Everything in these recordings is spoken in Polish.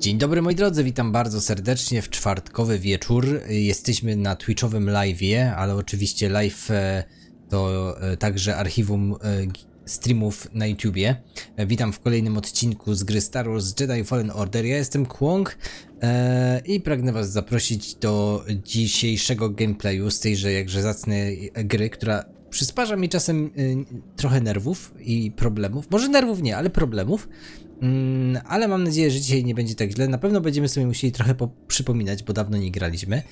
Dzień dobry moi drodzy, witam bardzo serdecznie w czwartkowy wieczór. Jesteśmy na Twitchowym live'ie, ale oczywiście live e, to e, także archiwum e, streamów na YouTubie. Witam w kolejnym odcinku z gry Star Wars Jedi Fallen Order. Ja jestem Kwong i pragnę was zaprosić do dzisiejszego gameplayu z tejże jakże zacnej gry, która przysparza mi czasem trochę nerwów i problemów. Może nerwów nie, ale problemów. Mm, ale mam nadzieję, że dzisiaj nie będzie tak źle. Na pewno będziemy sobie musieli trochę przypominać, bo dawno nie graliśmy.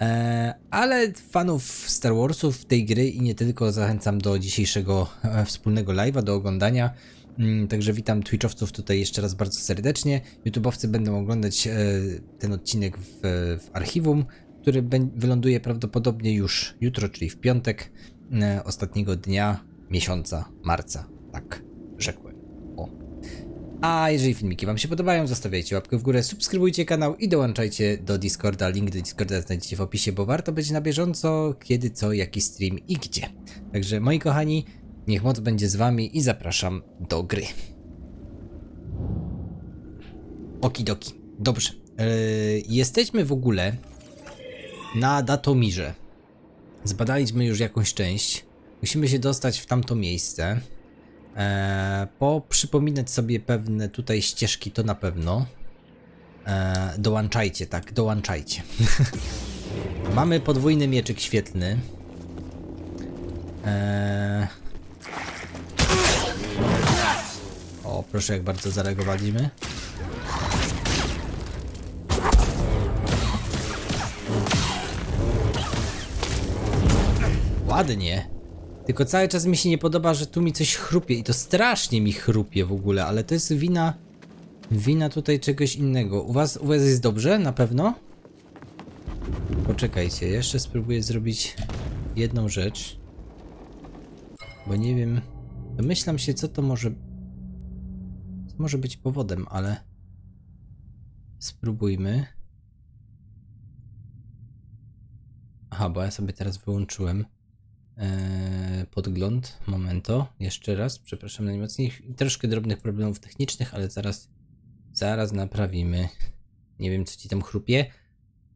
E, ale fanów Star Warsów tej gry i nie tylko zachęcam do dzisiejszego e, wspólnego live'a, do oglądania. Mm, także witam Twitchowców tutaj jeszcze raz bardzo serdecznie. YouTubeowcy będą oglądać e, ten odcinek w, w archiwum, który wyląduje prawdopodobnie już jutro, czyli w piątek e, ostatniego dnia miesiąca marca. Tak rzekłem. A jeżeli filmiki Wam się podobają, zostawiajcie łapkę w górę, subskrybujcie kanał i dołączajcie do Discorda. Link do Discorda znajdziecie w opisie, bo warto być na bieżąco, kiedy co, jaki stream i gdzie. Także moi kochani, niech moc będzie z Wami i zapraszam do gry. Okidoki. Dobrze. Yy, jesteśmy w ogóle na Datomirze. Zbadaliśmy już jakąś część. Musimy się dostać w tamto miejsce. E, poprzypominać sobie pewne tutaj ścieżki to na pewno. E, dołączajcie, tak, dołączajcie. Mamy podwójny mieczyk świetlny. E, o, proszę jak bardzo zareagowaliśmy. Ładnie. Tylko cały czas mi się nie podoba, że tu mi coś chrupie i to strasznie mi chrupie w ogóle, ale to jest wina... Wina tutaj czegoś innego. U was, u was jest dobrze? Na pewno? Poczekajcie, jeszcze spróbuję zrobić jedną rzecz. Bo nie wiem... Domyślam się, co to może... Co może być powodem, ale... Spróbujmy. Aha, bo ja sobie teraz wyłączyłem. Eee, podgląd. Momento. Jeszcze raz. Przepraszam najmocniej. Troszkę drobnych problemów technicznych, ale zaraz zaraz naprawimy. Nie wiem, co ci tam chrupie.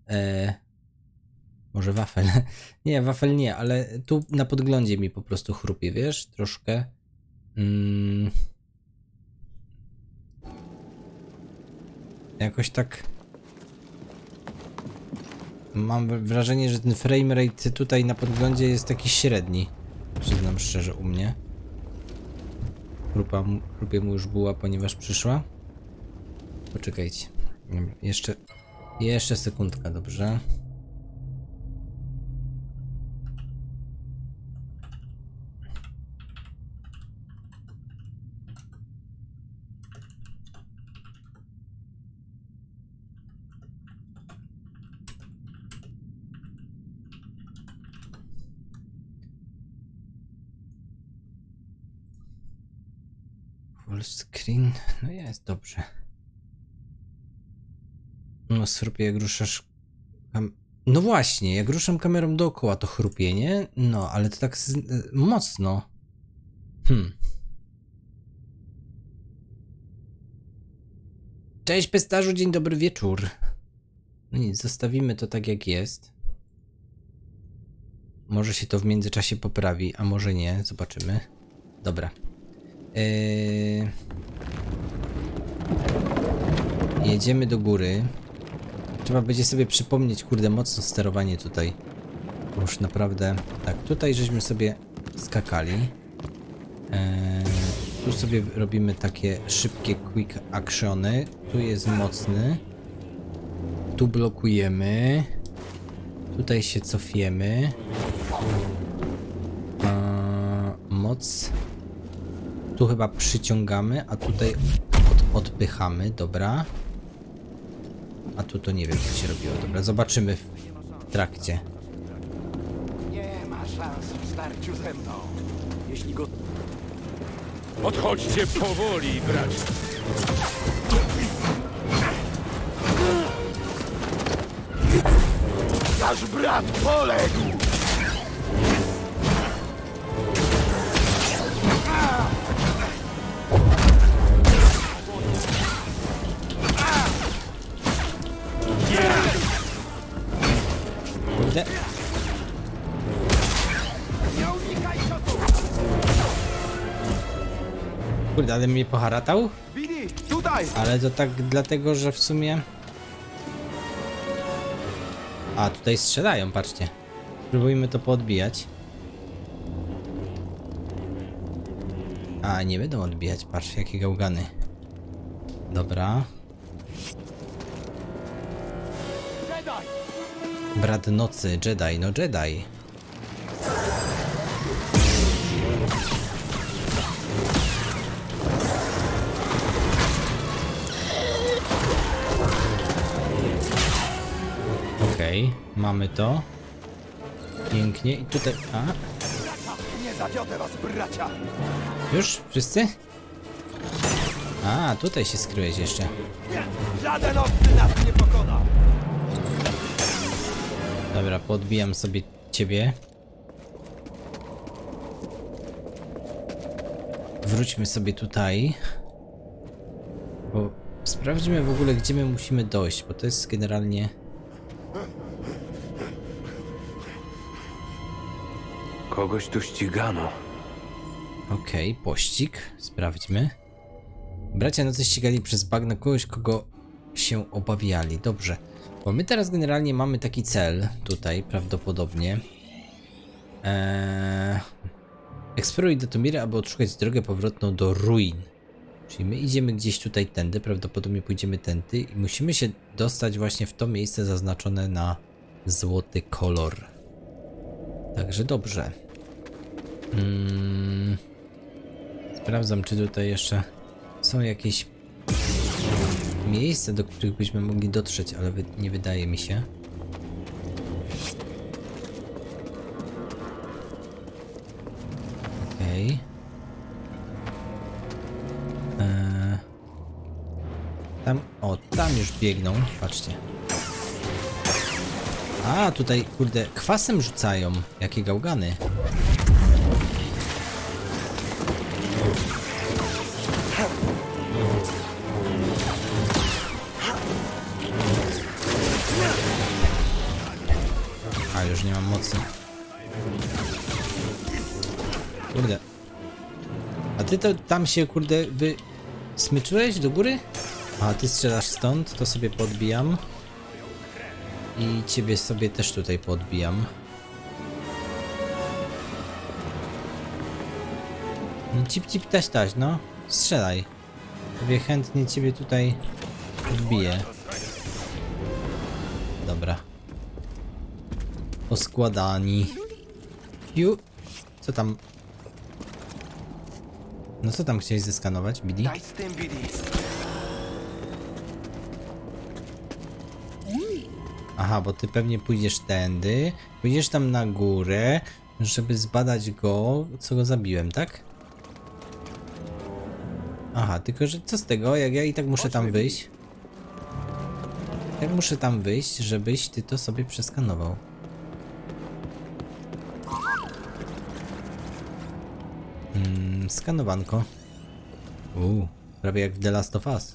Eee, może wafel. nie, wafel nie, ale tu na podglądzie mi po prostu chrupie, wiesz? Troszkę. Mm. Jakoś tak Mam wrażenie, że ten framerate tutaj na podglądzie jest taki średni. Przyznam szczerze u mnie. Grupa, grupie mu już była, ponieważ przyszła. Poczekajcie. Jeszcze, jeszcze sekundka, dobrze. Jest dobrze. No chrupie jak ruszasz... No właśnie, jak ruszam kamerą dookoła to chrupie, nie? No, ale to tak z... mocno. Hmm. Cześć pestarzu, dzień dobry wieczór. No nic, zostawimy to tak jak jest. Może się to w międzyczasie poprawi, a może nie, zobaczymy. Dobra. Yy... Jedziemy do góry. Trzeba będzie sobie przypomnieć, kurde, mocno sterowanie tutaj. Już naprawdę... Tak, tutaj żeśmy sobie skakali. Yy... Tu sobie robimy takie szybkie quick actiony. Tu jest mocny. Tu blokujemy. Tutaj się cofiemy. moc tu chyba przyciągamy, a tutaj odpychamy, dobra. A tu to nie wiem, co się robiło. Dobra, zobaczymy w trakcie. Nie ma szans w starciu ze mną. Jeśli go... Podchodźcie powoli, bracie. Nasz brat poległ! Ale mnie poharatał? Ale to tak dlatego, że w sumie... A, tutaj strzelają, patrzcie. Spróbujmy to poodbijać. A, nie będą odbijać, patrz, jakie gałgany. Dobra. Brat nocy, Jedi, no Jedi. Okej, mamy to. Pięknie i tutaj... A, Nie zawiodę was, bracia! już? Wszyscy? A, tutaj się skryłeś jeszcze. Nie, żaden obcy nas nie pokona! Dobra, podbijam sobie ciebie. Wróćmy sobie tutaj. Bo sprawdźmy w ogóle, gdzie my musimy dojść, bo to jest generalnie... Kogoś tu ścigano. Okej, pościg. Sprawdźmy. Bracia nocy ścigali przez bagno kogoś, kogo się obawiali. Dobrze. Bo my teraz generalnie mamy taki cel tutaj, prawdopodobnie. Eee... Eksploruj Datomiry, aby odszukać drogę powrotną do ruin. Czyli my idziemy gdzieś tutaj tędy, prawdopodobnie pójdziemy tędy i musimy się dostać właśnie w to miejsce zaznaczone na złoty kolor. Także dobrze. Mm. Sprawdzam, czy tutaj jeszcze są jakieś miejsca, do których byśmy mogli dotrzeć, ale nie wydaje mi się. Okej. Eee. Tam, o, tam już biegną, patrzcie. A, tutaj, kurde, kwasem rzucają. Jakie gałgany. Nie mam mocy. Kurde. A ty to tam się, kurde, wy... Smyczyłeś do góry? A, ty strzelasz stąd, to sobie podbijam. I ciebie sobie też tutaj podbijam. No, Cip, cip, taś, taś, no. Strzelaj. Sobie chętnie ciebie tutaj odbiję. Poskładani. Ju. Co tam? No co tam chciałeś zeskanować, Billy? Daj z tym, Billy! Aha, bo ty pewnie pójdziesz tędy, pójdziesz tam na górę, żeby zbadać go, co go zabiłem, tak? Aha, tylko że co z tego, jak ja i tak muszę tam wyjść. Jak muszę tam wyjść, żebyś ty to sobie przeskanował. Skanowanko. Uuu, prawie jak w The Last of Us.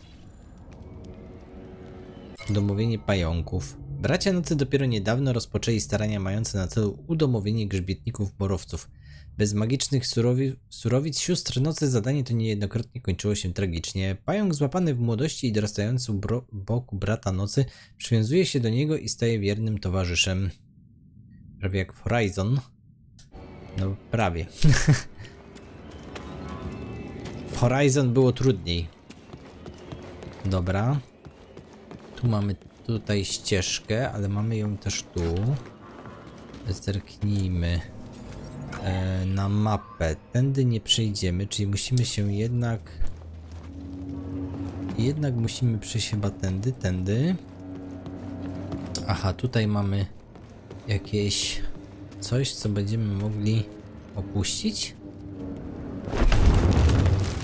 Udomowienie pająków. Bracia Nocy dopiero niedawno rozpoczęli starania mające na celu udomowienie grzbietników borowców. Bez magicznych surowi surowic sióstr Nocy zadanie to niejednokrotnie kończyło się tragicznie. Pająk złapany w młodości i dorastający u boku brata Nocy przywiązuje się do niego i staje wiernym towarzyszem. Prawie jak Horizon. No prawie. Horizon było trudniej. Dobra. Tu mamy tutaj ścieżkę, ale mamy ją też tu. Zerknijmy e, na mapę. Tędy nie przejdziemy, czyli musimy się jednak... Jednak musimy przejść chyba tędy, tędy. Aha, tutaj mamy jakieś coś, co będziemy mogli opuścić.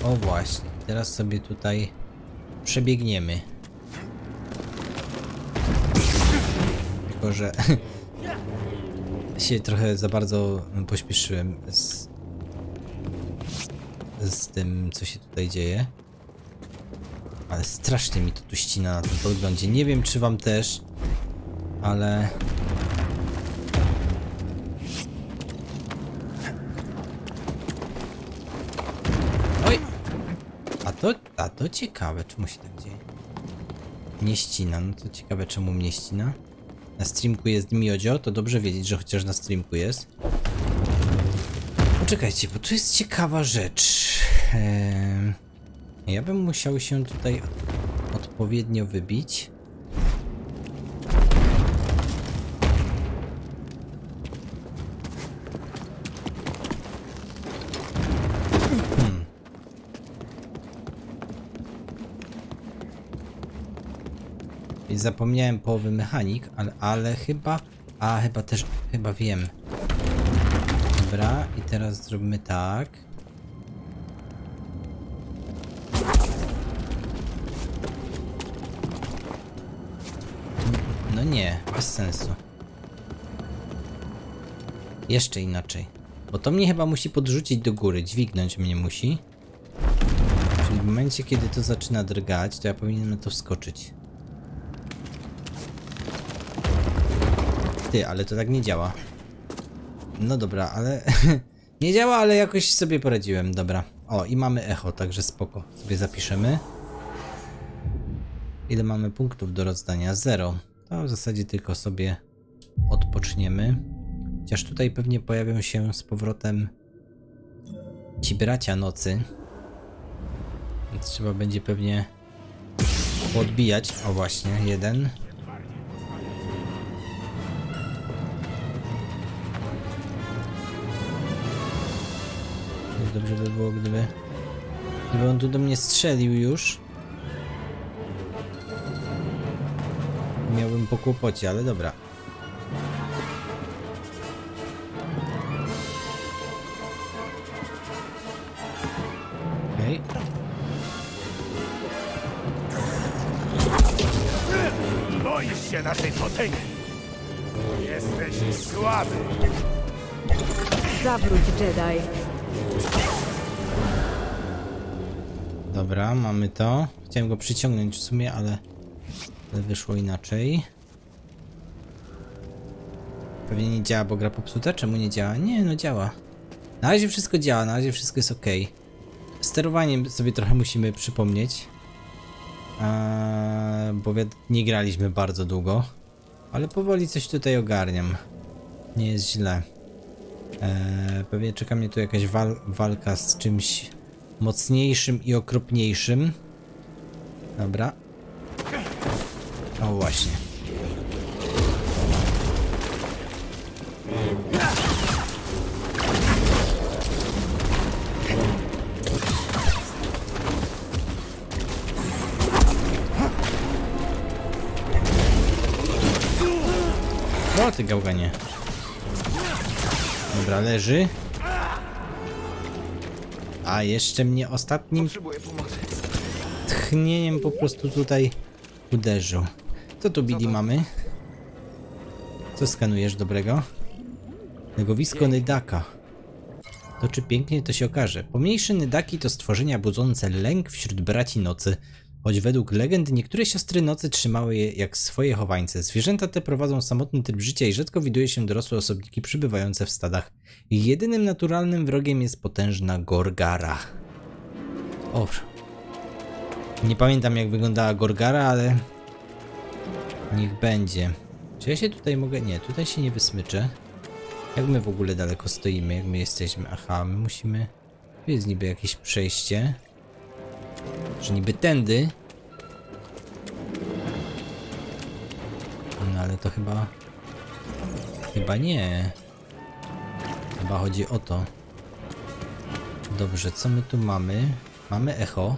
O właśnie, teraz sobie tutaj przebiegniemy. Tylko, że się trochę za bardzo pośpieszyłem z, z tym, co się tutaj dzieje. Ale strasznie mi to tu ścina na tym podglądzie. Nie wiem, czy wam też, ale to, a to ciekawe, czemu się tak dzieje. Nie ścina, no to ciekawe czemu mnie ścina. Na streamku jest miodzio, to dobrze wiedzieć, że chociaż na streamku jest. Poczekajcie, bo tu jest ciekawa rzecz. Eee, ja bym musiał się tutaj odpowiednio wybić. Hmm. I zapomniałem połowy mechanik, ale, ale chyba... A, chyba też... Chyba wiem. Dobra, i teraz zróbmy tak. No nie, bez sensu. Jeszcze inaczej. Bo to mnie chyba musi podrzucić do góry, dźwignąć mnie musi. Czyli w momencie, kiedy to zaczyna drgać, to ja powinienem na to wskoczyć. Ty, ale to tak nie działa. No dobra, ale... nie działa, ale jakoś sobie poradziłem, dobra. O, i mamy echo, także spoko. Sobie zapiszemy. Ile mamy punktów do rozdania? Zero. To w zasadzie tylko sobie odpoczniemy. Chociaż tutaj pewnie pojawią się z powrotem ci bracia nocy. Więc trzeba będzie pewnie podbijać. O właśnie, jeden. Dobrze by było, gdyby... Gdyby on tu do mnie strzelił już. Miałbym po kłopocie, ale dobra. Okej. Boisz się naszej potęgi. Jesteś słaby. Zawróć, Jedi. Dobra, mamy to. Chciałem go przyciągnąć w sumie, ale, ale wyszło inaczej. Pewnie nie działa, bo gra popsuta? Czemu nie działa? Nie, no działa. Na razie wszystko działa, na razie wszystko jest ok. Sterowaniem sobie trochę musimy przypomnieć. Eee, bo nie graliśmy bardzo długo. Ale powoli coś tutaj ogarniam. Nie jest źle. Eee, pewnie czeka mnie tu jakaś wal walka z czymś mocniejszym i okropniejszym. Dobra. O właśnie. O ty gałganie. Dobra, leży. A jeszcze mnie ostatnim tchnieniem po prostu tutaj uderzył. Co tu Billy mamy? Co skanujesz dobrego? Legowisko Nydaka. To czy pięknie to się okaże. Pomniejsze Nydaki to stworzenia budzące lęk wśród braci nocy. Choć według legend niektóre siostry nocy trzymały je jak swoje chowańce. Zwierzęta te prowadzą samotny tryb życia i rzadko widuje się dorosłe osobniki przybywające w stadach. Ich jedynym naturalnym wrogiem jest potężna Gorgara. Owszem. Nie pamiętam jak wyglądała Gorgara, ale... Niech będzie. Czy ja się tutaj mogę... Nie, tutaj się nie wysmyczę. Jak my w ogóle daleko stoimy, jak my jesteśmy? Aha, my musimy... Tu jest niby jakieś przejście. Że niby tędy. No ale to chyba... Chyba nie. Chyba chodzi o to. Dobrze, co my tu mamy? Mamy echo.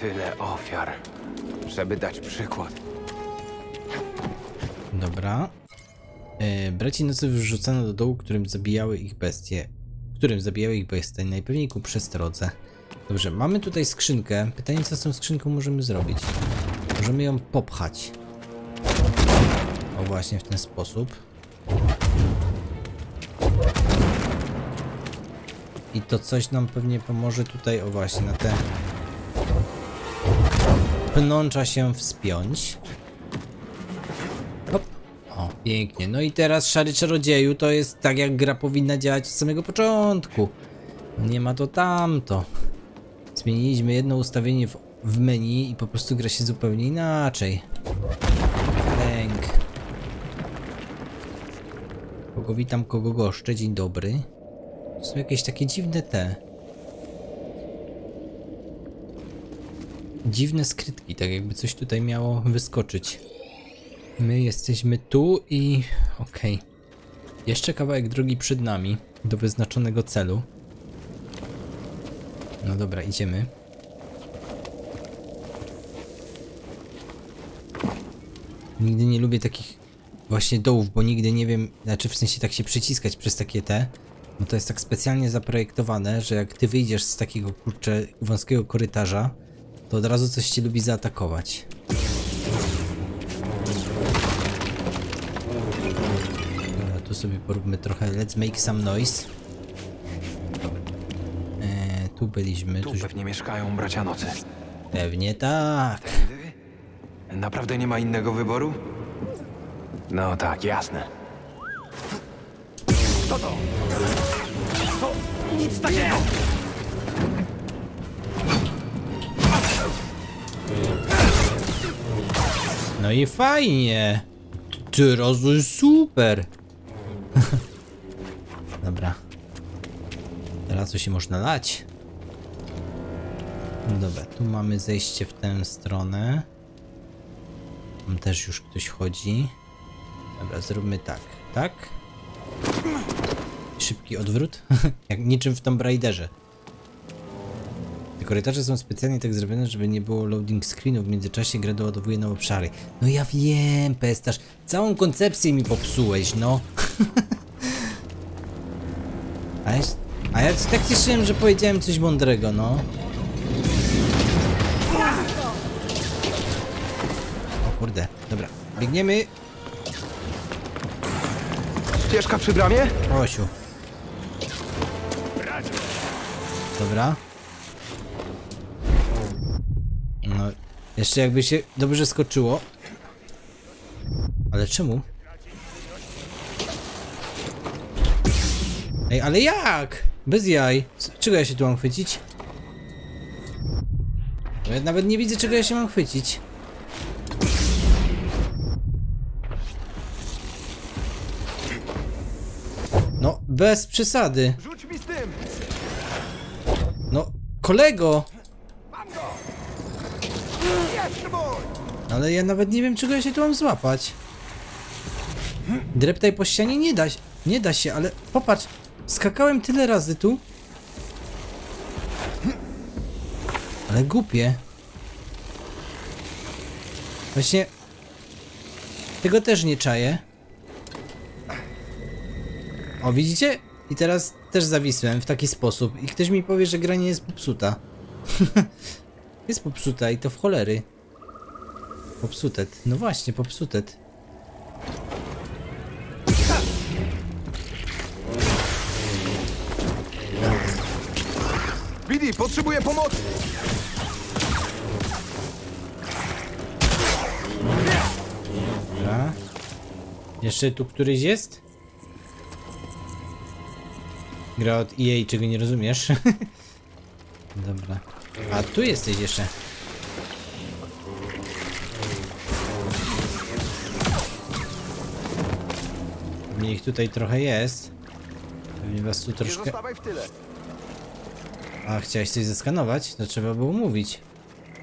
Tyle ofiar, żeby dać przykład. Dobra. E, braci nocy wyrzucano do dołu, którym zabijały ich bestie. Którym zabijały ich bestie, najpewniej ku przestrodze. Dobrze, mamy tutaj skrzynkę. Pytanie, co z tą skrzynką możemy zrobić? Możemy ją popchać. O, właśnie w ten sposób. I to coś nam pewnie pomoże tutaj, o właśnie, na te pnącza się wspiąć. Pięknie. No i teraz Szary Czarodzieju to jest tak jak gra powinna działać od samego początku. Nie ma to tamto. Zmieniliśmy jedno ustawienie w, w menu i po prostu gra się zupełnie inaczej. Lęk. Kogo witam, kogo goszczę, dzień dobry. To są jakieś takie dziwne te. Dziwne skrytki, tak jakby coś tutaj miało wyskoczyć. My jesteśmy tu i... okej. Jeszcze kawałek drogi przed nami do wyznaczonego celu. No dobra, idziemy. Nigdy nie lubię takich właśnie dołów, bo nigdy nie wiem, znaczy w sensie tak się przyciskać przez takie te, bo to jest tak specjalnie zaprojektowane, że jak ty wyjdziesz z takiego kurczę wąskiego korytarza, to od razu coś cię lubi zaatakować. Sobie poróbmy trochę let's make some noise. Eee, tu byliśmy, tu Tu pewnie mieszkają bracia nocy. pewnie tak. Naprawdę nie ma innego wyboru? No tak, jasne. Co to? To nic takiego! No i fajnie. Teraz super. Dobra. Teraz to się można lać. Dobra, tu mamy zejście w tę stronę. Tam też już ktoś chodzi. Dobra, zróbmy tak. Tak? Szybki odwrót. Jak niczym w Tomb Raiderze. Te korytarze są specjalnie tak zrobione, żeby nie było loading screenów. W międzyczasie grę doładowuje nowe obszary. No ja wiem, Pestasz. Całą koncepcję mi popsułeś, no. A, ja, a ja tak cieszyłem, że powiedziałem coś mądrego, no. O kurde, dobra. Biegniemy. Ścieżka przy bramie? Osiu. Dobra. No, jeszcze jakby się dobrze skoczyło. Ale czemu? Ej, ale jak? Bez jaj. Czego ja się tu mam chwycić? Ja nawet nie widzę, czego ja się mam chwycić. No, bez przesady. No, kolego! Ale ja nawet nie wiem, czego ja się tu mam złapać. Dreptaj po ścianie nie da się, nie da się, ale popatrz, skakałem tyle razy tu. Ale głupie. Właśnie tego też nie czaję. O, widzicie? I teraz też zawisłem w taki sposób i ktoś mi powie, że gra nie jest popsuta. jest popsuta i to w cholery. Popsutet. No właśnie, popsutet. Billy, potrzebuję pomocy! Dobra. Jeszcze tu któryś jest? Gra od EA, czego nie rozumiesz. Dobra. A tu jesteś jeszcze. Mnie ich tutaj trochę jest. Pewnie was tu troszkę... A, chciałeś coś zeskanować? To trzeba było mówić.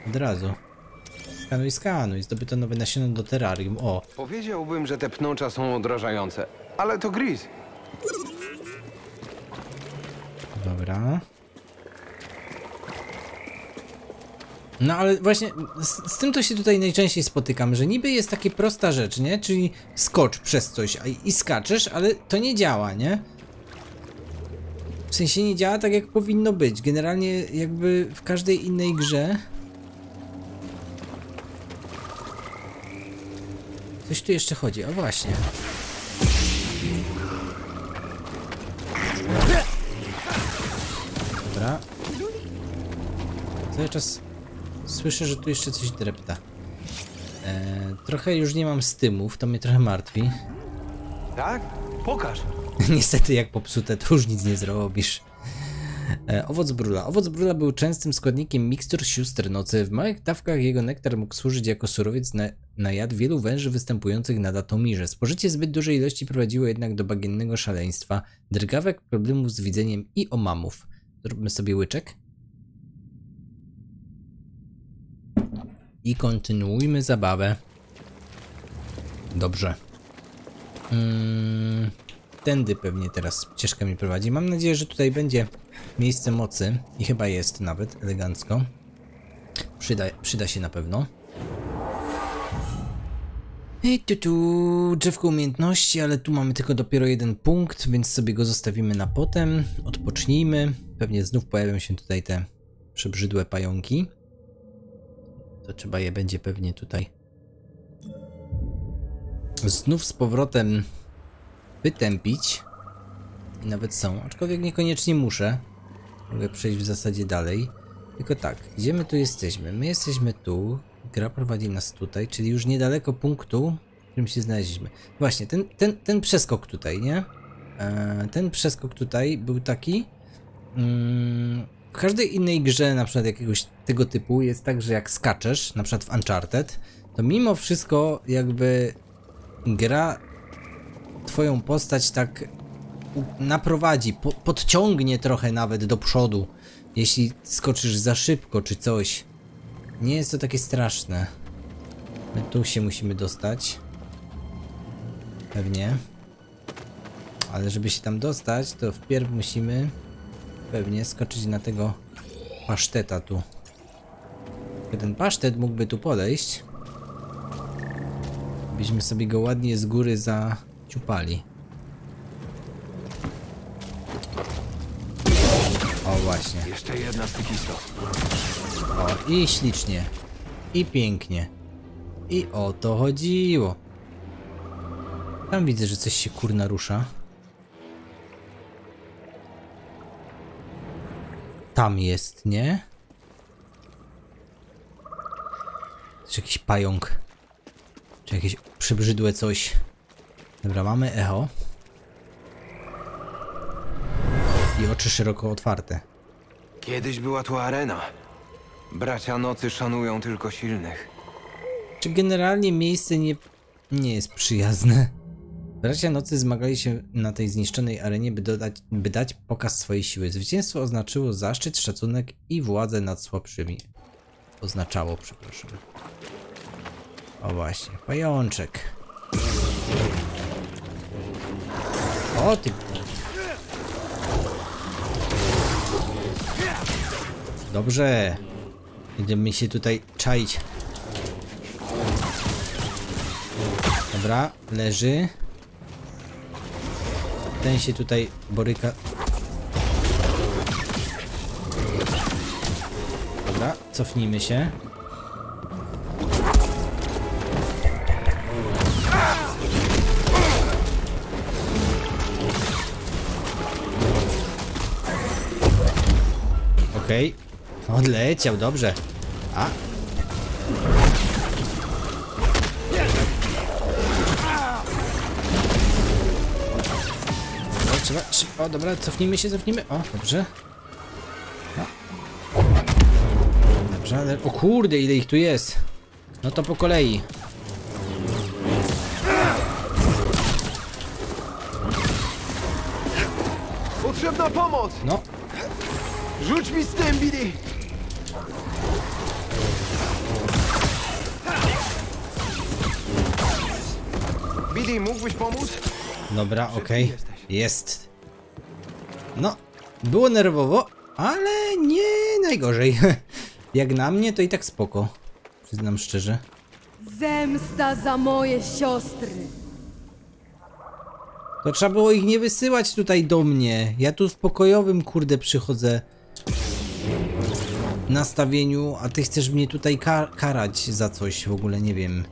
Od razu. Skanuj, skanuj. Zdobyto nowe nasiona do terrarium. O, Powiedziałbym, że te pnącza są odrażające. Ale to Gris. Dobra. No ale właśnie z, z tym to się tutaj najczęściej spotykam, że niby jest taka prosta rzecz, nie? Czyli skocz przez coś a, i skaczesz, ale to nie działa, nie? W sensie nie działa tak jak powinno być. Generalnie jakby w każdej innej grze Coś tu jeszcze chodzi, o właśnie. Dobra. Cały czas słyszę, że tu jeszcze coś drepta. E, trochę już nie mam stymów, to mnie trochę martwi. Tak? Pokaż. Niestety jak popsute to już nic nie zrobisz. E, owoc brula. Owoc brula był częstym składnikiem mikstur sióstr nocy. W małych dawkach jego nektar mógł służyć jako surowiec na, na jad wielu węży występujących na Datomirze. Spożycie zbyt dużej ilości prowadziło jednak do bagiennego szaleństwa, drgawek, problemów z widzeniem i omamów. Zróbmy sobie łyczek. I kontynuujmy zabawę. Dobrze. Mm, tędy pewnie teraz ścieżka mi prowadzi. Mam nadzieję, że tutaj będzie miejsce mocy i chyba jest nawet elegancko. Przyda, przyda się na pewno. I tu, tu, drzewko umiejętności, ale tu mamy tylko dopiero jeden punkt, więc sobie go zostawimy na potem. Odpocznijmy. Pewnie znów pojawią się tutaj te przebrzydłe pająki. To trzeba je będzie pewnie tutaj znów z powrotem wytępić. I nawet są, aczkolwiek niekoniecznie muszę. Mogę przejść w zasadzie dalej. Tylko tak, gdzie my tu jesteśmy? My jesteśmy tu, gra prowadzi nas tutaj, czyli już niedaleko punktu, w którym się znaleźliśmy. Właśnie, ten, ten, ten przeskok tutaj, nie? Eee, ten przeskok tutaj był taki... Mm, w każdej innej grze, na przykład jakiegoś tego typu, jest tak, że jak skaczesz, na przykład w Uncharted, to mimo wszystko jakby gra twoją postać tak naprowadzi, po, podciągnie trochę nawet do przodu, jeśli skoczysz za szybko czy coś. Nie jest to takie straszne. My tu się musimy dostać. Pewnie. Ale żeby się tam dostać, to wpierw musimy pewnie skoczyć na tego paszteta tu. Ten pasztet mógłby tu podejść. Byśmy sobie go ładnie z góry zaciupali. O właśnie. Jeszcze jedna z tych istot. O i ślicznie. I pięknie. I o to chodziło. Tam widzę, że coś się kurna rusza. Tam jest, nie? Czy jakiś pająk. Czy jakieś przybrzydłe coś. Dobra, mamy echo. I oczy szeroko otwarte. Kiedyś była tu arena. Bracia nocy szanują tylko silnych. Czy generalnie miejsce nie, nie jest przyjazne? Bracia Nocy zmagali się na tej zniszczonej arenie, by, dodać, by dać pokaz swojej siły. Zwycięstwo oznaczyło zaszczyt, szacunek i władzę nad słabszymi. Oznaczało, przepraszam. O właśnie, pajączek. O ty... Dobrze. Będziemy się tutaj czaić. Dobra, leży. Ten się tutaj boryka. Dobra, cofnijmy się. Okej. Okay. Odleciał, dobrze. A. Dobra, trzeba, trzeba, o dobra, cofnijmy się, cofnijmy. O, dobrze. No. Dobrze, ale... O kurde, ile ich tu jest. No to po kolei. Potrzebna pomoc! No, Rzuć mi z tym, Billy! Billy, mógłbyś pomóc? Dobra, okej. Jest. No, było nerwowo, ale nie najgorzej. Jak na mnie, to i tak spoko. Przyznam szczerze. Zemsta za moje siostry. To trzeba było ich nie wysyłać tutaj do mnie. Ja tu w pokojowym, kurde, przychodzę nastawieniu, a ty chcesz mnie tutaj kar karać za coś, w ogóle nie wiem.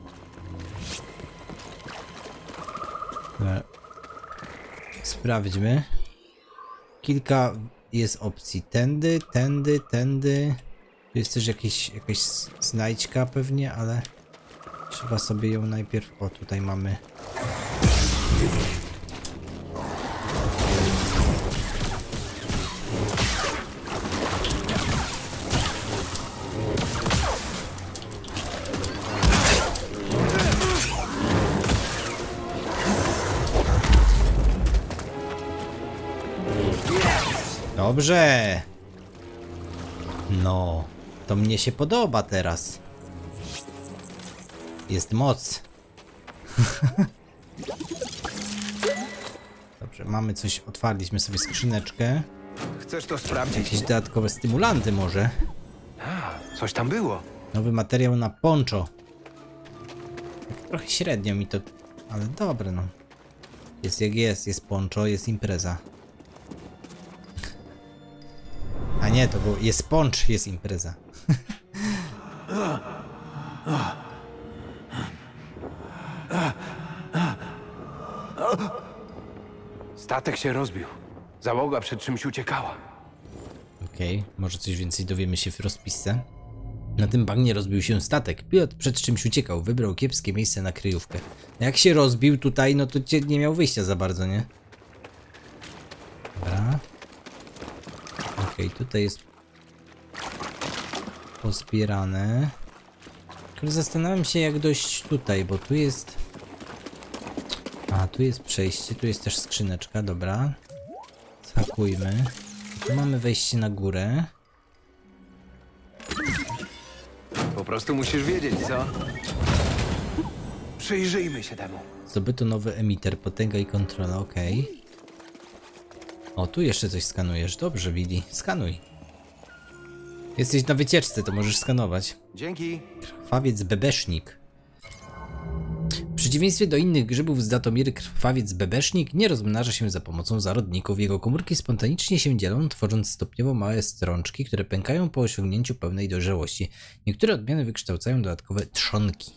Sprawdźmy. Kilka jest opcji. Tędy, tędy, tędy. Tu jest też jakieś, jakaś znajdźka pewnie, ale trzeba sobie ją najpierw... O, tutaj mamy Dobrze. No, to mnie się podoba teraz. Jest moc. Dobrze, mamy coś, otwarliśmy sobie skrzyneczkę. Chcesz to sprawdzić? Jakieś dodatkowe stymulanty może. A, coś tam było. Nowy materiał na poncho. Trochę średnio mi to, ale dobre no. Jest jak jest, jest poncho, jest impreza. A nie, to było, jest poncz, jest impreza. Statek się rozbił. Załoga przed czymś uciekała. Okej, może coś więcej dowiemy się w rozpisce. Na tym bagnie rozbił się statek. Pilot przed czymś uciekał, wybrał kiepskie miejsce na kryjówkę. Jak się rozbił tutaj, no to nie miał wyjścia za bardzo, nie? Dobra. Okej, tutaj jest pozbierane. Tylko zastanawiam się jak dojść tutaj, bo tu jest... A, tu jest przejście, tu jest też skrzyneczka, dobra. Skakujmy. Tu mamy wejście na górę. Po prostu musisz wiedzieć, co? Przyjrzyjmy się temu. Zdobyto nowy emiter, potęga i kontrola, okej. O, tu jeszcze coś skanujesz. Dobrze, Billy, skanuj. Jesteś na wycieczce, to możesz skanować. Dzięki. Krwawiec bebesznik. W przeciwieństwie do innych grzybów z Datomiry, krwawiec bebesznik nie rozmnaża się za pomocą zarodników. Jego komórki spontanicznie się dzielą, tworząc stopniowo małe strączki, które pękają po osiągnięciu pełnej dojrzałości. Niektóre odmiany wykształcają dodatkowe trzonki.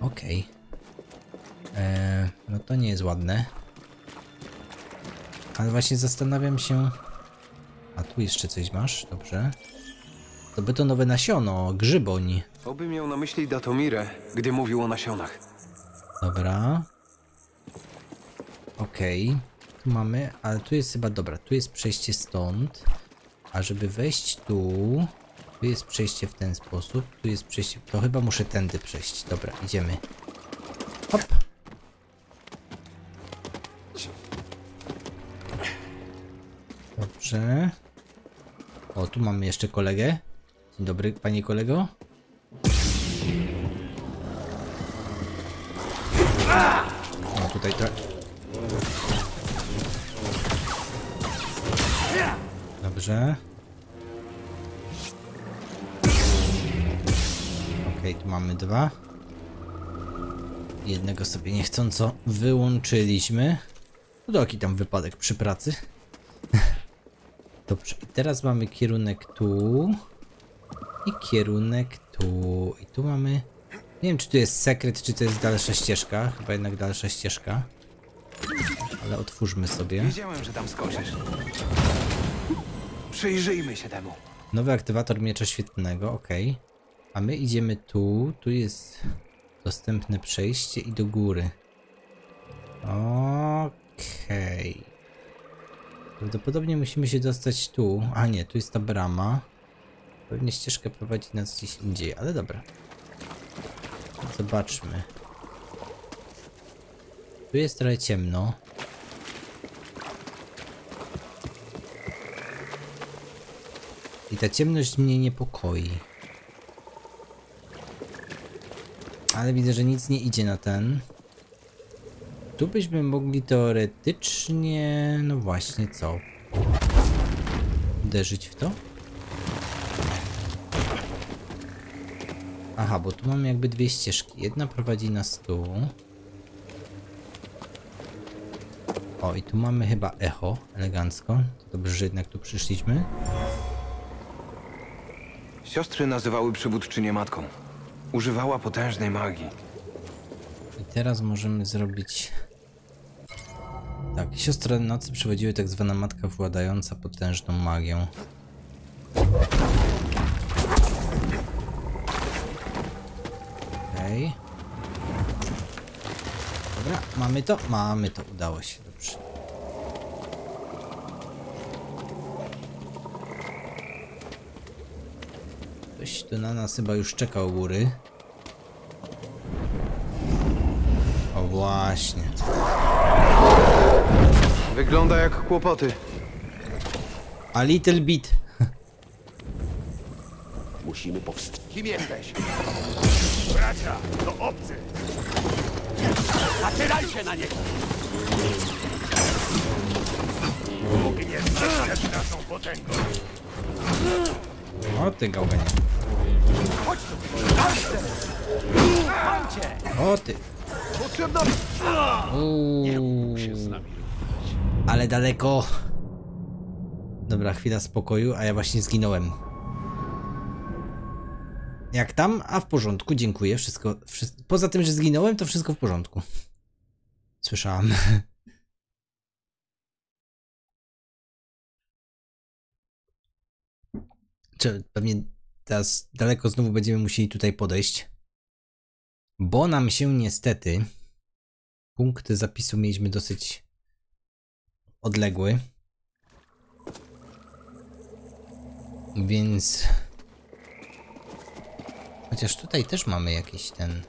Okej. Eee, no to nie jest ładne. Ale właśnie zastanawiam się... A tu jeszcze coś masz, dobrze. To by to nowe nasiono, grzyboń. Oby miał na myśli Datomirę, gdy mówił o nasionach. Dobra. Okej. Tu mamy, ale tu jest chyba, dobra, tu jest przejście stąd. A żeby wejść tu, tu jest przejście w ten sposób, tu jest przejście, to chyba muszę tędy przejść. Dobra, idziemy. Hop. Dobrze. O, tu mamy jeszcze kolegę. Dzień dobry, panie kolego. O, tutaj to... Dobrze. Okej, tu mamy dwa. Jednego sobie niechcąco wyłączyliśmy. No jaki tam wypadek przy pracy. Dobrze, i teraz mamy kierunek tu. I kierunek tu. I tu mamy... Nie wiem, czy tu jest sekret, czy to jest dalsza ścieżka. Chyba jednak dalsza ścieżka. Ale otwórzmy sobie. Wiedziałem, że tam skoczysz. Przyjrzyjmy się temu. Nowy aktywator miecza świetlnego, ok. A my idziemy tu. Tu jest dostępne przejście i do góry. Okej. Prawdopodobnie musimy się dostać tu. A nie, tu jest ta brama. Pewnie ścieżka prowadzi nas gdzieś indziej, ale dobra. Zobaczmy. Tu jest trochę ciemno. I ta ciemność mnie niepokoi. Ale widzę, że nic nie idzie na ten. Tu byśmy mogli teoretycznie... No właśnie, co? Uderzyć w to? Aha, bo tu mamy jakby dwie ścieżki. Jedna prowadzi nas tu. O, i tu mamy chyba echo, elegancko. Dobrze, że jednak tu przyszliśmy. Siostry nazywały przywódczynię matką. Używała potężnej magii. Teraz możemy zrobić... Tak, siostry nocy przywodziły tak zwana matka władająca potężną magią. Okej. Okay. Dobra, mamy to? Mamy to, udało się, dobrze. Ktoś tu na nas chyba już czekał u góry. O właśnie. Wygląda jak kłopoty. A little bit. Musimy powstrzymać. Kim jesteś? Bracia, to obcy! Zacierajcie na niego! Też naszą potęgą. O ty gałganie. Chodź tu! O ty. Uuu. Ale daleko. Dobra, chwila spokoju, a ja właśnie zginąłem. Jak tam? A w porządku, dziękuję. Wszystko, wszystko. Poza tym, że zginąłem, to wszystko w porządku. Słyszałam. Czy pewnie teraz daleko znowu będziemy musieli tutaj podejść. Bo nam się niestety punkt zapisu mieliśmy dosyć odległy. Więc... Chociaż tutaj też mamy jakiś ten...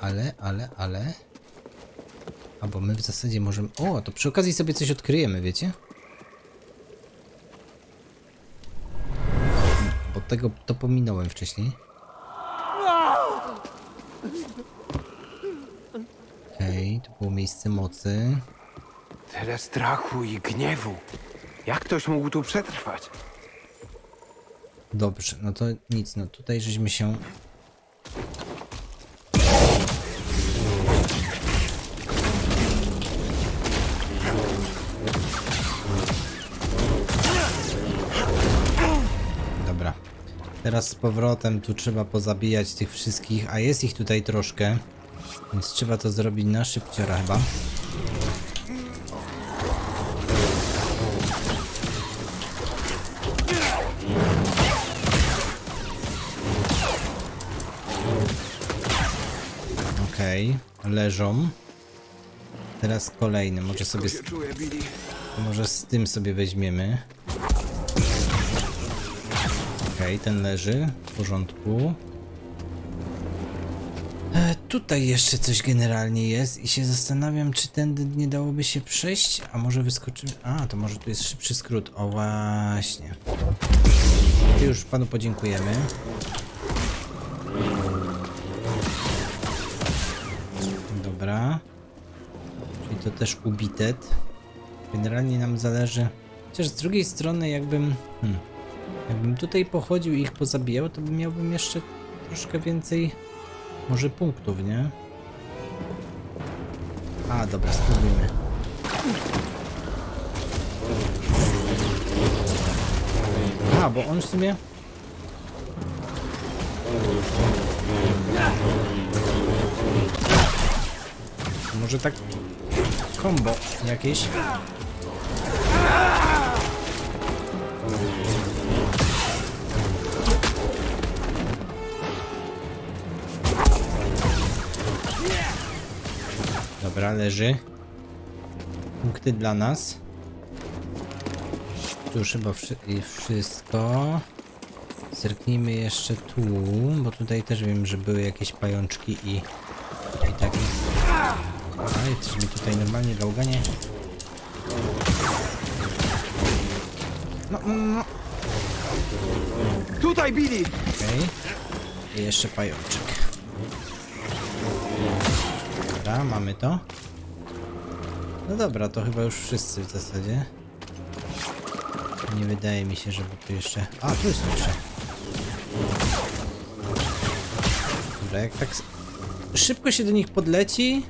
Ale, ale, ale... Albo my w zasadzie możemy... O, to przy okazji sobie coś odkryjemy, wiecie? Bo tego to pominąłem wcześniej. Było miejsce mocy. Tyle strachu i gniewu. Jak ktoś mógł tu przetrwać? Dobrze, no to nic, no tutaj żeśmy się... Dobra. Teraz z powrotem tu trzeba pozabijać tych wszystkich, a jest ich tutaj troszkę. Więc trzeba to zrobić na szybciora chyba. Okej, leżą. Teraz kolejny, może sobie, z, może z tym sobie weźmiemy. Okej, ten leży, w porządku. Tutaj jeszcze coś generalnie jest i się zastanawiam, czy tędy nie dałoby się przejść, a może wyskoczymy... A, to może tu jest szybszy skrót, o właśnie. Już panu podziękujemy. Dobra. Czyli to też ubitet. Generalnie nam zależy. Chociaż z drugiej strony jakbym... Hmm, jakbym tutaj pochodził i ich pozabijał, to bym miałbym jeszcze troszkę więcej może punktów, nie? A, dobra, spróbujmy. A, bo on w sumie... Może tak... Combo jakieś? Dobra, leży. Punkty dla nas. Tu już chyba wszy wszystko. Zerknijmy jeszcze tu, bo tutaj też wiem, że były jakieś pajączki i, i takie. A, jesteśmy tutaj normalnie gałganie. No, no, no. Tutaj, Billy! Okej. I jeszcze pajączek. Dobra, mamy to. No dobra, to chyba już wszyscy w zasadzie. Nie wydaje mi się, żeby tu jeszcze... A, tu jest jeszcze. Dobra, jak tak szybko się do nich podleci,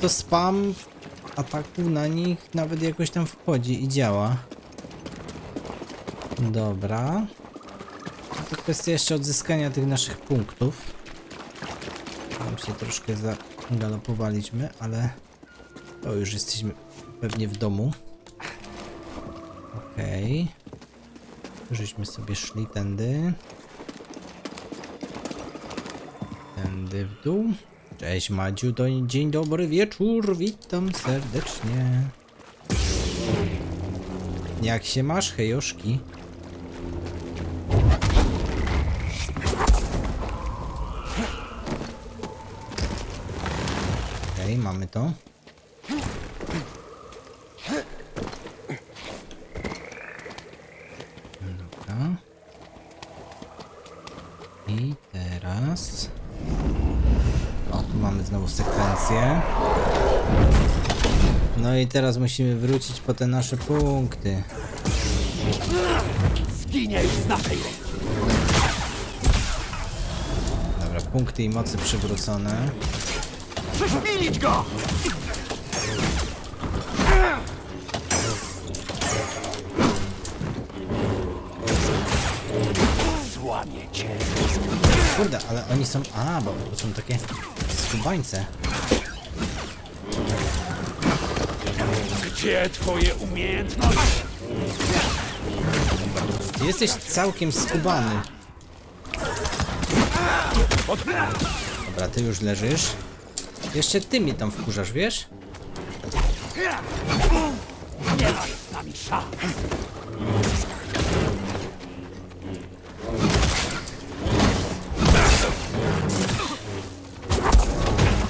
to spam ataku na nich nawet jakoś tam wchodzi i działa. Dobra. To kwestia jeszcze odzyskania tych naszych punktów. Tam się troszkę zagalopowaliśmy, ale to już jesteśmy pewnie w domu. Okej. Żeśmy sobie szli tędy. Tędy w dół. Cześć Madziu, dzień dobry wieczór, witam serdecznie. Jak się masz, hejoszki? Mamy to. Dobra. I teraz... O, tu mamy znowu sekwencję. No i teraz musimy wrócić po te nasze punkty. Zginiesz z naszej Dobra, punkty i mocy przywrócone. Przeszpilić go! Złamie cię. Kurde, ale oni są... A, bo są takie skubańce. Gdzie twoje umiejętności? Ty jesteś całkiem skubany. Dobra, ty już leżysz. Jeszcze ty mnie tam wkurzasz, wiesz? Nie masz z nami szans.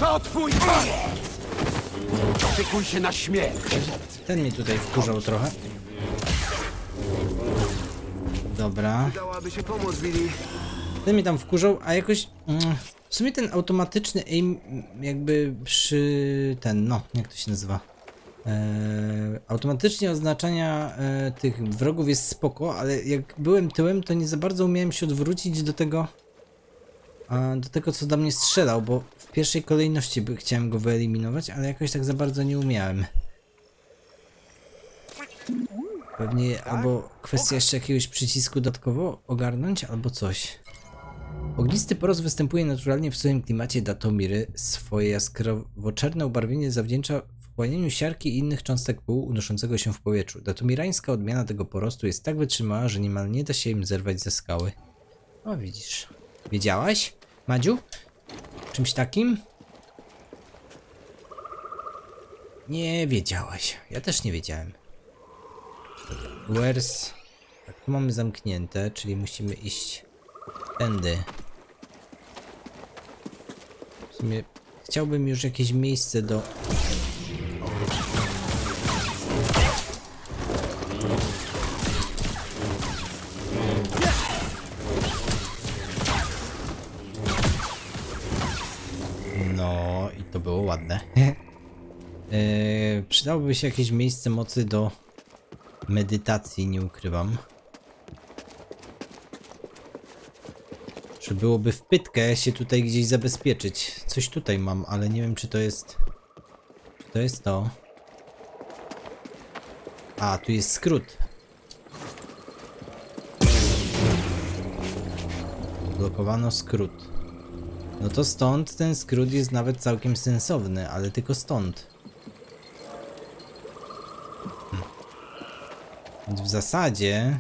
To twój koniec! Szykuj się na śmierć! Ten mnie tutaj wkurzał trochę. Dobra. Dałaby się pomóc, Billy. Ten mnie tam wkurzał, a jakoś... Mm, w sumie ten automatyczny aim jakby przy... ten, no, jak to się nazywa? Eee, automatycznie oznaczania e, tych wrogów jest spoko, ale jak byłem tyłem, to nie za bardzo umiałem się odwrócić do tego... a, do tego, co do mnie strzelał, bo w pierwszej kolejności by, chciałem go wyeliminować, ale jakoś tak za bardzo nie umiałem. Pewnie albo kwestia jeszcze jakiegoś przycisku dodatkowo ogarnąć, albo coś. Ognisty porost występuje naturalnie w swoim klimacie Datomiry. Swoje jaskrawo-czarne ubarwienie zawdzięcza wchłanianiu siarki i innych cząstek pyłu unoszącego się w powietrzu. Datomirańska odmiana tego porostu jest tak wytrzymała, że niemal nie da się im zerwać ze skały. O, widzisz. Wiedziałaś, Madziu? Czymś takim? Nie wiedziałaś. Ja też nie wiedziałem. Where's... Tak, tu mamy zamknięte, czyli musimy iść tędy. W sumie chciałbym już jakieś miejsce do... No i to było ładne. Eee, przydałoby się jakieś miejsce mocy do medytacji, nie ukrywam. Że byłoby w pytkę się tutaj gdzieś zabezpieczyć. Coś tutaj mam, ale nie wiem czy to jest... Czy to jest to? A, tu jest skrót. Blokowano skrót. No to stąd ten skrót jest nawet całkiem sensowny, ale tylko stąd. Więc w zasadzie...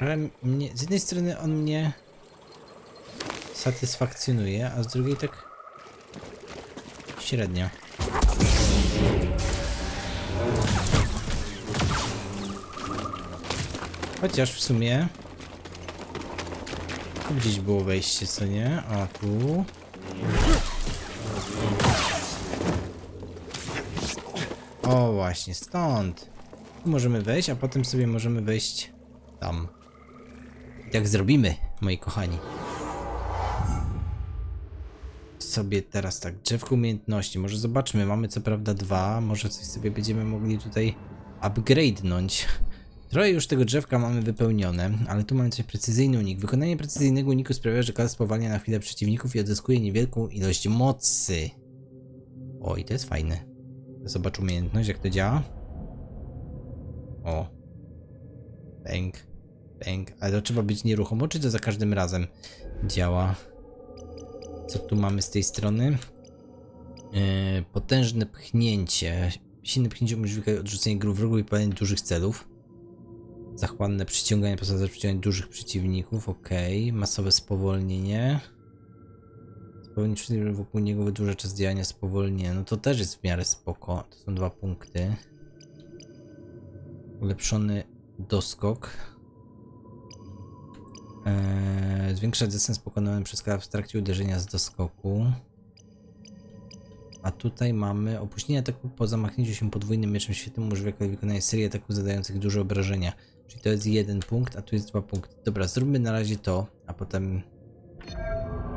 Ale mnie, z jednej strony on mnie satysfakcjonuje, a z drugiej tak średnio. Chociaż w sumie tu gdzieś było wejście, co nie? A tu... O, właśnie, stąd. Tu możemy wejść, a potem sobie możemy wejść tam. I tak zrobimy, moi kochani. Sobie teraz tak, drzewko umiejętności. Może zobaczmy, mamy co prawda dwa, może coś sobie będziemy mogli tutaj upgrade'nąć. Trochę już tego drzewka mamy wypełnione, ale tu mamy coś precyzyjny unik. Wykonanie precyzyjnego uniku sprawia, że klas spowalnia na chwilę przeciwników i odzyskuje niewielką ilość mocy. Oj, to jest fajne. Zobacz umiejętność, jak to działa. O. Bęk. Bęk. Ale to trzeba być nieruchomo, czy to za każdym razem działa? Co tu mamy z tej strony? Yy, potężne pchnięcie. Silne pchnięcie umożliwia odrzucenie gry wrogu i palenie dużych celów. Zachłanne przyciąganie posadza przyciąganie dużych przeciwników. Ok. Masowe spowolnienie. Spowolnienie wokół niego wydłuża czas działania spowolnienia. No to też jest w miarę spoko. To są dwa punkty. Ulepszony doskok. Eee, zwiększa dystans pokonany przez kara w trakcie uderzenia z doskoku. A tutaj mamy opóźnienie ataku po zamachnięciu się podwójnym mieczem świetnym umożliwia wykonanie serii ataków zadających duże obrażenia. Czyli to jest jeden punkt, a tu jest dwa punkty. Dobra, zróbmy na razie to, a potem...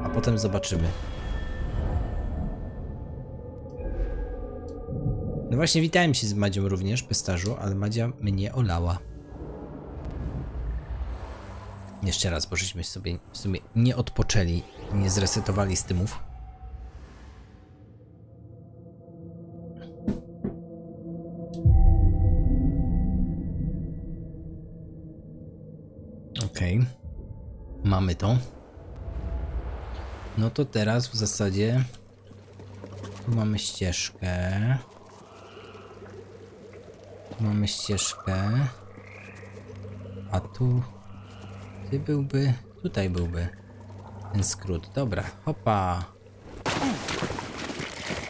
A potem zobaczymy. No właśnie, witałem się z Madzią również, pestarzu, ale Madzia mnie olała. Jeszcze raz, bo żeśmy sobie w sumie nie odpoczęli, nie zresetowali stymów. Okej. Mamy to. No to teraz w zasadzie tu mamy ścieżkę. Tu mamy ścieżkę. A tu... Ty byłby... Tutaj byłby ten skrót. Dobra, hopa.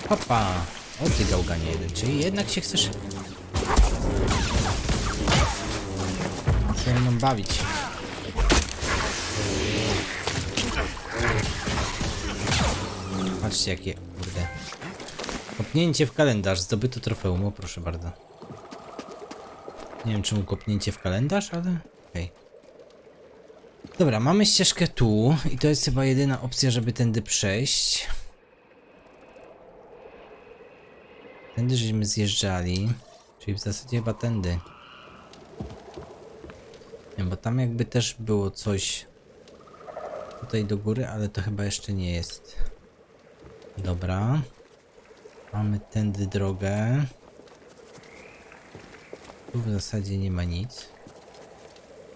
Hopa. O ty gałganie jeden. Czyli jednak się chcesz... Się mną bawić. Patrzcie jakie, kurde. Kopnięcie w kalendarz, zdobyto trofeum, o proszę bardzo. Nie wiem czemu kopnięcie w kalendarz, ale okej. Dobra, mamy ścieżkę tu i to jest chyba jedyna opcja, żeby tędy przejść. Tędy żeśmy zjeżdżali, czyli w zasadzie chyba tędy. Nie, bo tam jakby też było coś tutaj do góry, ale to chyba jeszcze nie jest. Dobra. Mamy tędy drogę. Tu w zasadzie nie ma nic.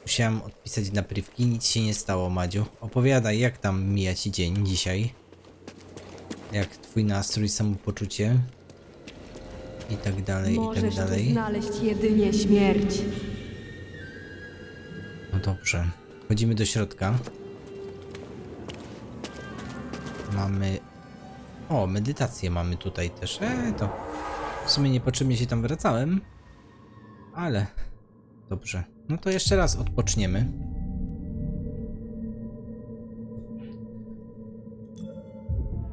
Musiałem odpisać na prywki, nic się nie stało, Madziu. Opowiadaj, jak tam mija ci dzień dzisiaj? Jak twój nastrój, samopoczucie? I tak dalej, i Możesz tak tu dalej. znaleźć jedynie śmierć. No dobrze. Wchodzimy do środka. Mamy... O, medytację mamy tutaj też. E, to w sumie niepotrzebnie się tam wracałem. Ale... Dobrze. No to jeszcze raz odpoczniemy.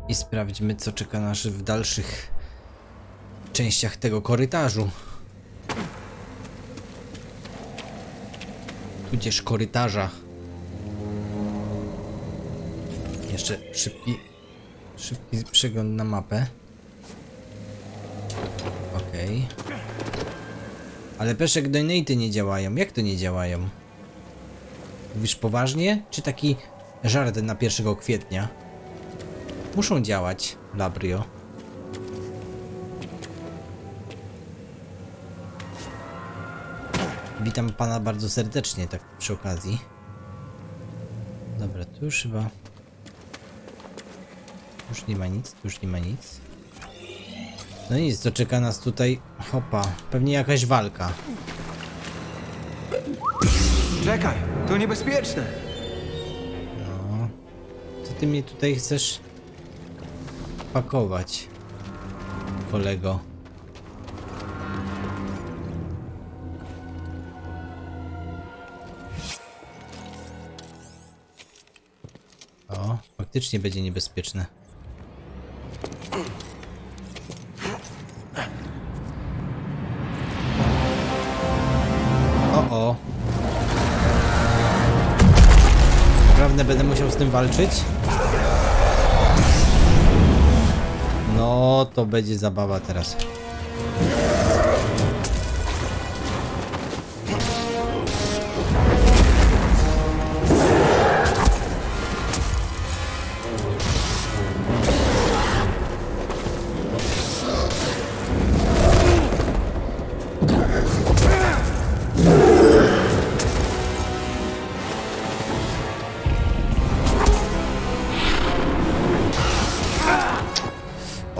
I sprawdźmy, co czeka nas w dalszych częściach tego korytarzu. tudzież korytarza. Jeszcze szybki, szybki przegląd na mapę. Okej. Ale peszek donaty nie działają. Jak to nie działają? Mówisz poważnie? Czy taki żart na 1 kwietnia? Muszą działać, Labrio. Witam pana bardzo serdecznie, tak przy okazji. Dobra, tu już chyba... Już nie ma nic, tu już nie ma nic. No nic, to czeka nas tutaj... Hopa, pewnie jakaś walka. Czekaj, to niebezpieczne. No... Co ty mnie tutaj chcesz... pakować? Kolego. O, faktycznie będzie niebezpieczne. Tym walczyć? No, to będzie zabawa teraz.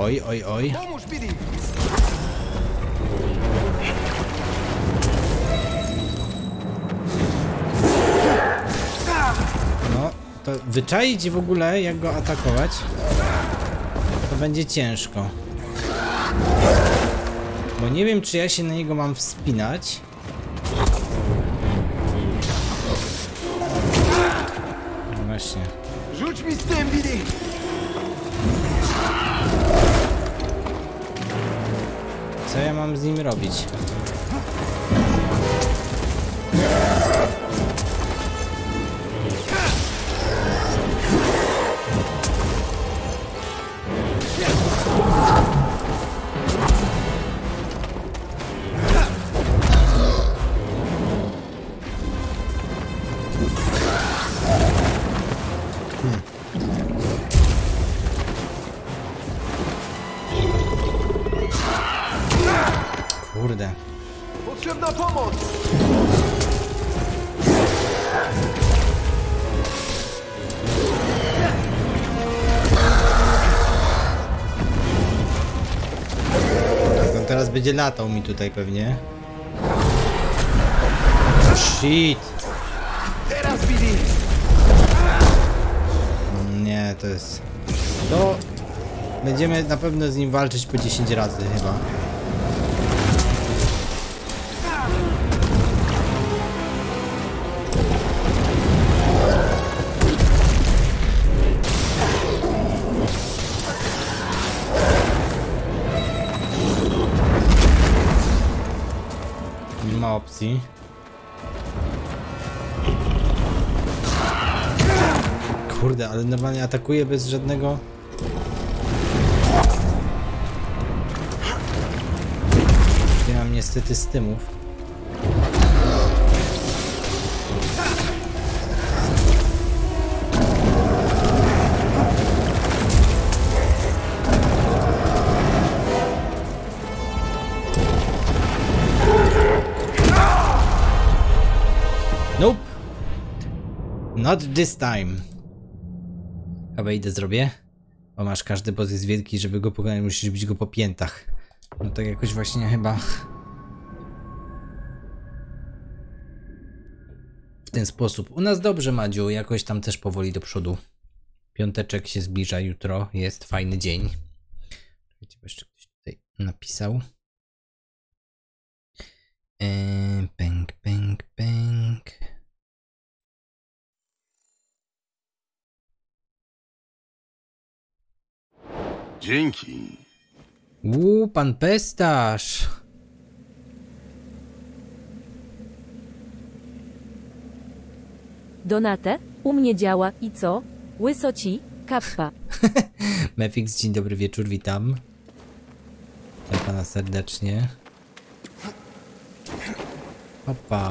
Oj, oj, oj. No, to wyczaić w ogóle, jak go atakować, to będzie ciężko. Bo nie wiem, czy ja się na niego mam wspinać. Robić? Będzie latał mi tutaj pewnie. Shit! Teraz, Billy! Nie, to jest... To... Będziemy na pewno z nim walczyć po 10 razy chyba. Opcji. Kurde, ale normalnie atakuje bez żadnego... Nie mam niestety stymów. Not this time. Chyba idę zrobię. Bo masz każdy boss jest wielki, żeby go pokonać musisz bić go po piętach. No tak jakoś właśnie chyba... W ten sposób. U nas dobrze, Madziu, jakoś tam też powoli do przodu. Piąteczek się zbliża jutro, jest fajny dzień. Czekajcie, jeszcze ktoś tutaj napisał. Eee, pęk, pęk, pęk. Dzięki. Uuu, pan Pestasz. Donate, u mnie działa i co? Łysoci, kappa. Mefix, dzień dobry wieczór, witam. Witam pana serdecznie. Opa.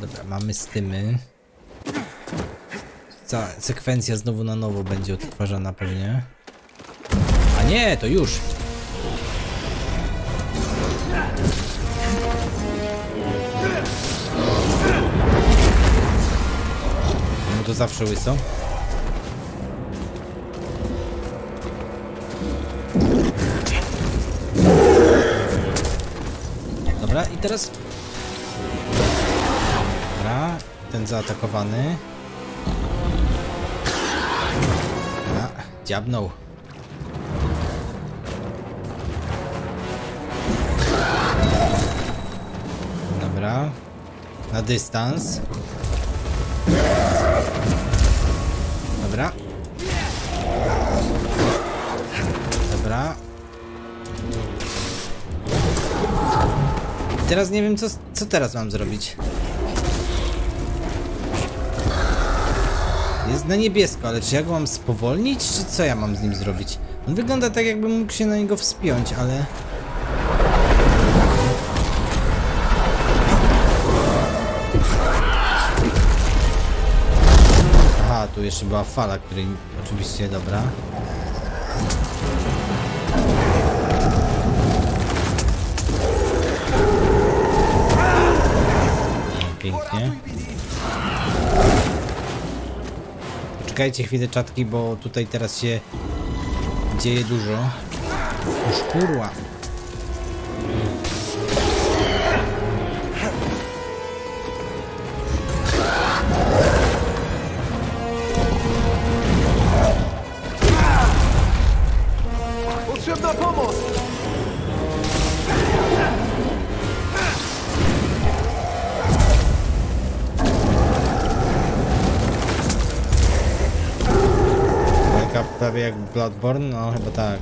Dobra, mamy stymy. Cała sekwencja znowu na nowo będzie odtwarzana pewnie. A nie, to już. No to zawsze łyso. Dobra, i teraz... Dobra, ten zaatakowany. Dobra, dziabnął. Dystans. Dobra. Dobra. Teraz nie wiem, co, co teraz mam zrobić. Jest na niebiesko, ale czy ja go mam spowolnić, czy co ja mam z nim zrobić? On wygląda tak, jakbym mógł się na niego wspiąć, ale... jeszcze była fala, której oczywiście dobra. Pięknie. Poczekajcie chwilę czatki, bo tutaj teraz się dzieje dużo. Już kurła. Prawie jak Bloodborne? No chyba tak.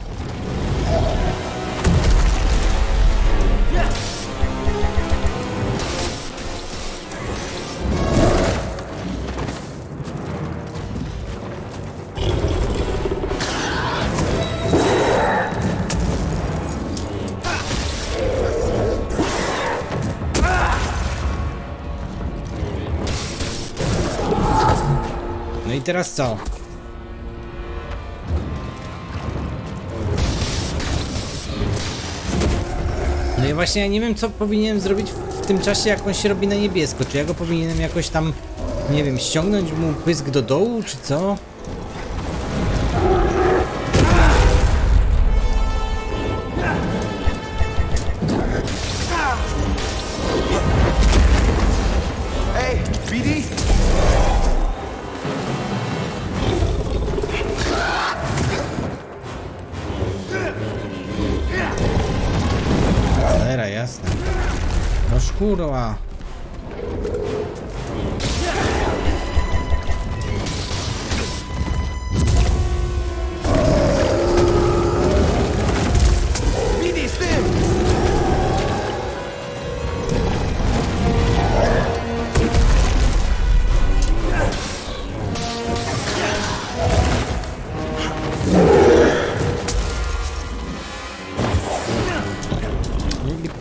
No i teraz co? Ja właśnie ja nie wiem, co powinienem zrobić w, tym czasie, jak on się robi na niebiesko. Czy ja go powinienem jakoś tam, nie wiem, ściągnąć mu pysk do dołu, czy co?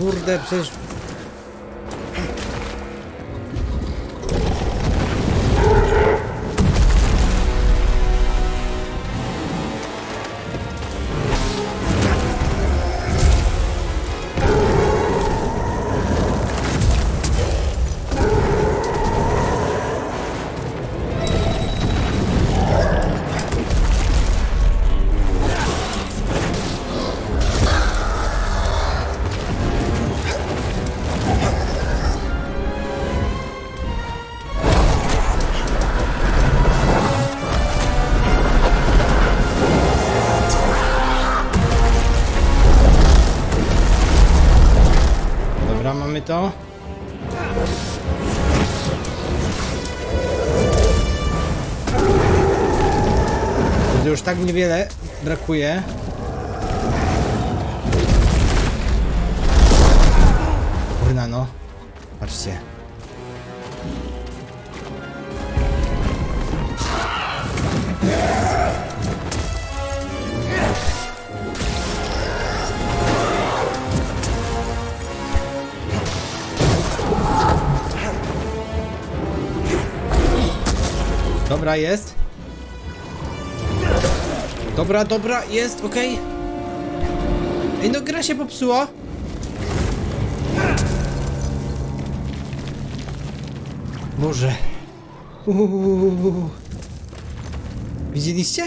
Kurde, przecież... tak niewiele brakuje. Kurna no. Patrzcie. Dobra, jest. Dobra, dobra, jest, okej. Ej, no gra się popsuła. Boże. Uuu. Widzieliście?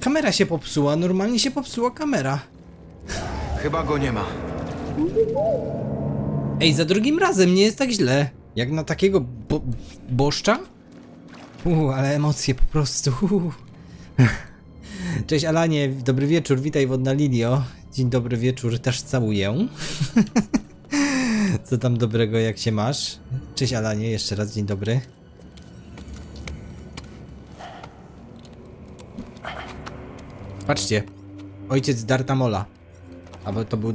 Kamera się popsuła, normalnie się popsuła kamera. Chyba go nie ma. Ej, za drugim razem nie jest tak źle. Jak na takiego bo boszcza? Uuu, ale emocje po prostu. Uuu. Cześć Alanie, dobry wieczór, witaj wodna Lilio. Dzień dobry wieczór, też całuję. Co tam dobrego, jak się masz? Cześć Alanie, jeszcze raz dzień dobry. Patrzcie, ojciec Dartamola. Albo to był...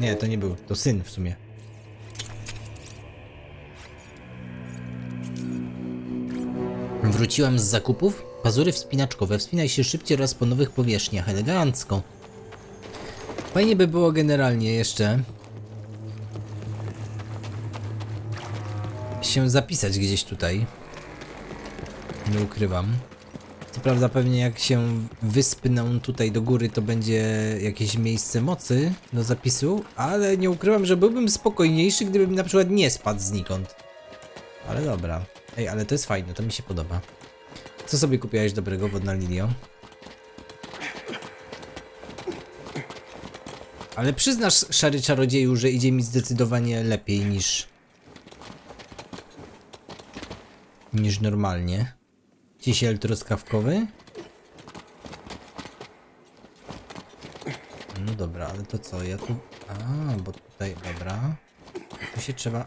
Nie, to nie był, to syn w sumie. Wróciłam z zakupów. Pazury wspinaczkowe. Wspinaj się szybciej oraz po nowych powierzchniach. Elegancko. Fajnie by było generalnie jeszcze się zapisać gdzieś tutaj. Nie ukrywam. Co prawda pewnie jak się wyspnę tutaj do góry to będzie jakieś miejsce mocy do zapisu, ale nie ukrywam, że byłbym spokojniejszy, gdybym na przykład nie spadł znikąd. Ale dobra. Ej, ale to jest fajne, to mi się podoba. Co sobie kupiłeś dobrego, wodna Lilio? Ale przyznasz, szary czarodzieju, że idzie mi zdecydowanie lepiej niż... niż normalnie. Kisiel truskawkowy? No dobra, ale to co, ja tu... A, bo tutaj, dobra. Tu się trzeba...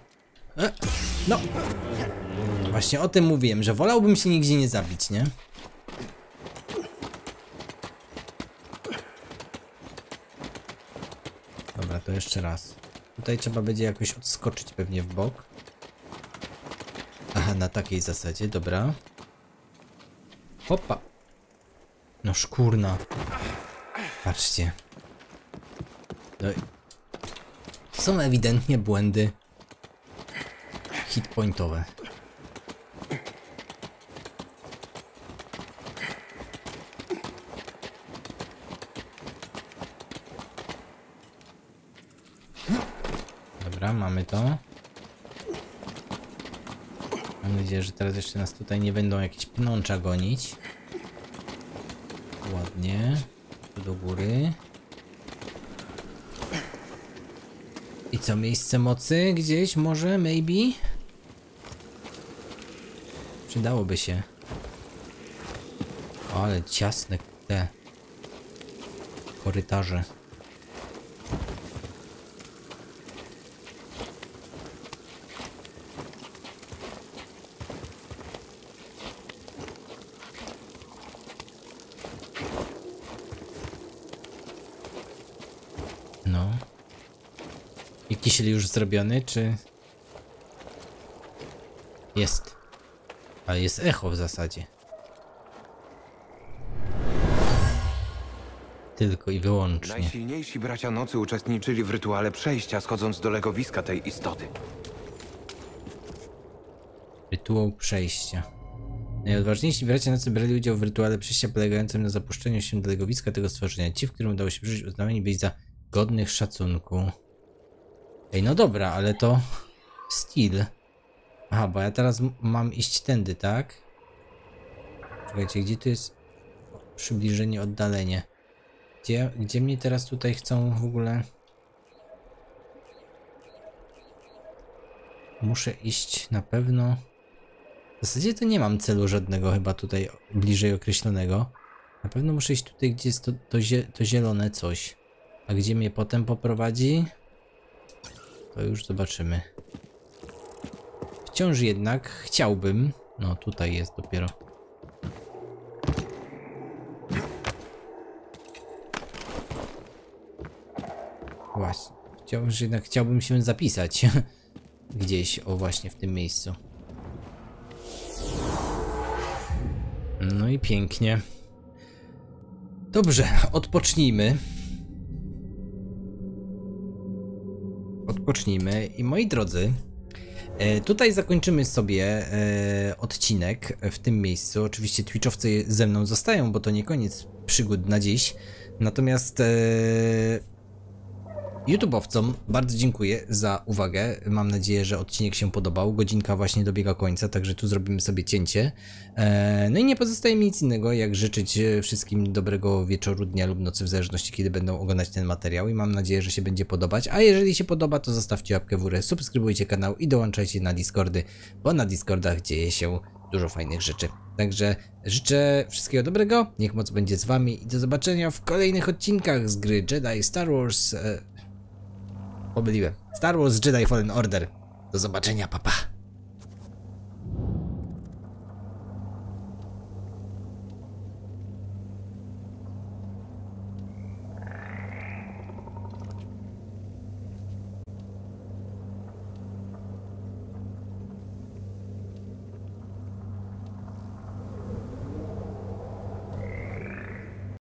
E, no! Właśnie o tym mówiłem, że wolałbym się nigdzie nie zabić, nie? Dobra, to jeszcze raz. Tutaj trzeba będzie jakoś odskoczyć pewnie w bok. Aha, na takiej zasadzie, dobra. Hopa. No szkurna. Patrzcie. No, są ewidentnie błędy hitpointowe. Dobra, mamy to. Mam nadzieję, że teraz jeszcze nas tutaj nie będą jakieś pnącza gonić. Ładnie. Tu do góry. I co, miejsce mocy gdzieś może, maybe? Przydałoby się. O, ale ciasne te korytarze. No. I kisiel już zrobiony, czy... Jest. Ale jest echo w zasadzie. Tylko i wyłącznie. Najsilniejsi bracia nocy uczestniczyli w rytuale przejścia, schodząc do legowiska tej istoty. Rytuał przejścia. Najodważniejsi bracia nocy brali udział w rytuale przejścia polegającym na zapuszczeniu się do legowiska tego stworzenia. Ci, w którym udało się przeżyć, uznawani byli za godnych szacunku. Ej, no dobra, ale to... Styl. Aha, bo ja teraz mam iść tędy, tak? Czekajcie, gdzie tu jest przybliżenie, oddalenie? Gdzie, gdzie mnie teraz tutaj chcą w ogóle... Muszę iść na pewno... W zasadzie to nie mam celu żadnego chyba tutaj bliżej określonego. Na pewno muszę iść tutaj, gdzie jest to, to, zie to zielone coś. A gdzie mnie potem poprowadzi? To już zobaczymy. Wciąż jednak chciałbym... No tutaj jest dopiero. Właśnie. Wciąż jednak chciałbym się zapisać. Gdzieś, o właśnie w tym miejscu. No i pięknie. Dobrze, odpocznijmy. I moi drodzy, e, tutaj zakończymy sobie e, odcinek w tym miejscu. Oczywiście Twitchowcy ze mną zostają, bo to nie koniec przygód na dziś. Natomiast e, YouTube'owcom bardzo dziękuję za uwagę. Mam nadzieję, że odcinek się podobał. Godzinka właśnie dobiega końca, także tu zrobimy sobie cięcie. Eee, No i nie pozostaje mi nic innego, jak życzyć e, wszystkim dobrego wieczoru, dnia lub nocy, w zależności kiedy będą oglądać ten materiał i mam nadzieję, że się będzie podobać. A jeżeli się podoba, to zostawcie łapkę w górę, subskrybujcie kanał i dołączajcie na Discordy, bo na Discordach dzieje się dużo fajnych rzeczy. Także życzę wszystkiego dobrego, niech moc będzie z wami i do zobaczenia w kolejnych odcinkach z gry Jedi Star Wars. Pomyliłem. Star Wars Jedi Fallen Order. Do zobaczenia, papa.